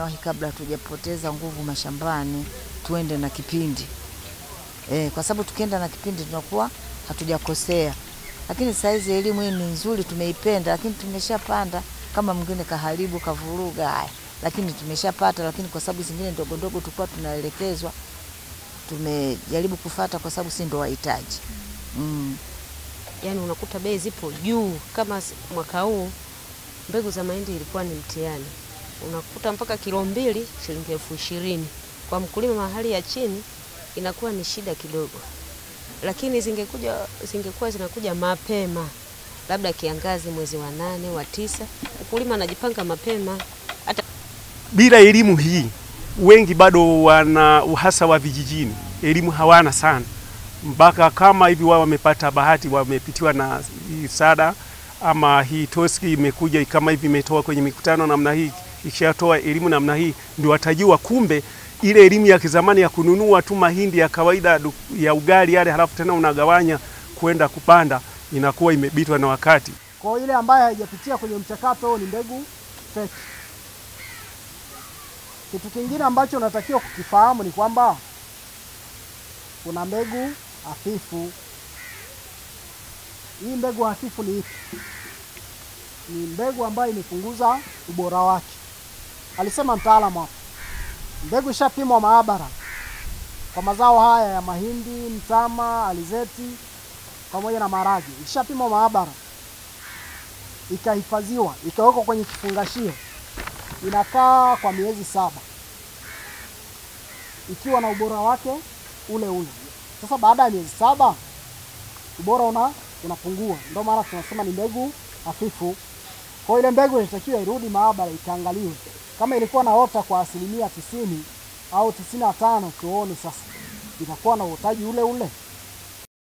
tunawahi kabla hatujapoteza nguvu mashambani, tuende na kipindi e, kwa sababu tukienda na kipindi tunakuwa hatujakosea. Lakini saizi elimu hii ni nzuri, tumeipenda, lakini tumeshapanda. Kama mwingine kaharibu kavuruga, haya, lakini tumeshapata. Lakini kwa sababu zingine ndogo ndogo tulikuwa tunaelekezwa, tumejaribu kufata kwa sababu si ndo wahitaji mm. yani unakuta bei zipo juu. Kama mwaka huu mbegu za mahindi ilikuwa ni mtihani, unakuta mpaka kilo mbili shilingi elfu ishirini. Kwa mkulima mahali ya chini inakuwa ni shida kidogo, lakini zingekuja zingekuwa zinakuja mapema, labda kiangazi mwezi wa nane wa tisa, mkulima anajipanga mapema. Hata bila elimu hii wengi bado wana uhasa wa vijijini, elimu hawana sana, mpaka kama hivi wao wamepata bahati, wamepitiwa na sada ama hii toski imekuja kama hivi imetoa kwenye mikutano namna hii, ikishatoa elimu namna hii, ndio watajua kumbe ile elimu ya kizamani ya kununua tu mahindi ya kawaida ya ugali yale, halafu tena unagawanya kwenda kupanda, inakuwa imebitwa na wakati. Kwa ile ambayo haijapitia kwenye mchakato ni mbegu feki. Kitu kingine ambacho unatakiwa kukifahamu ni kwamba kuna mbegu hafifu. Hii mbegu hafifu ni ipi? Ni mbegu ambayo imepunguza ubora wake. Alisema mtaalamu hapo, mbegu ishapimwa maabara. Kwa mazao haya ya mahindi, mtama, alizeti pamoja na maharage, ishapimwa maabara. Ikahifadhiwa ikawekwa kwenye kifungashio, inakaa kwa miezi saba. Ikiwa na ubora wake ule ule. Sasa baada ya miezi saba ubora una unapungua, ndio maana tunasema ni mbegu hafifu. Kwa ile mbegu inatakiwa irudi maabara ikaangaliwe kama ilikuwa naota kwa asilimia tisini au tisini na tano tuone sasa itakuwa na uotaji ule ule